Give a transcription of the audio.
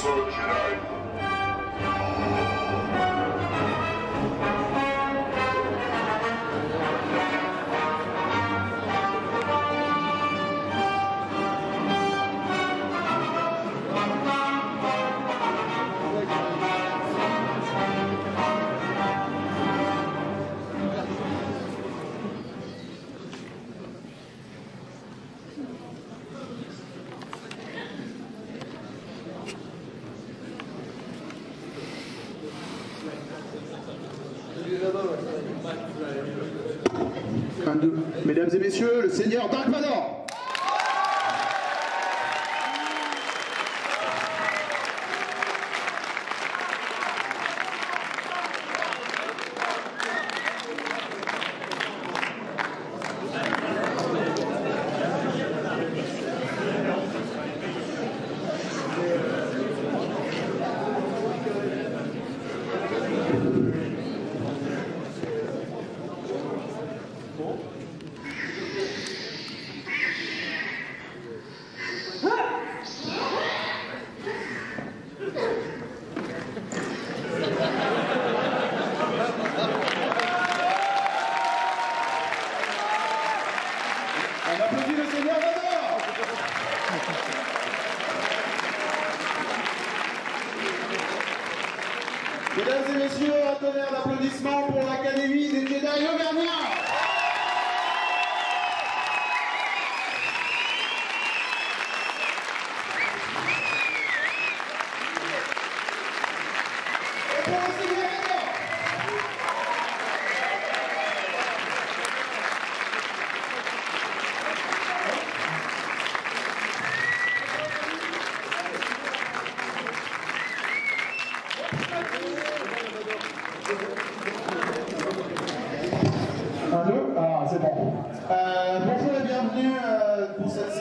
soldier. Mesdames et messieurs, le Seigneur Dark Mesdames et messieurs, un tonnerre d'applaudissements pour l'Académie des Jedi Auvergnats Un, deux, ah c'est bon. Euh, bonjour et bienvenue euh, pour cette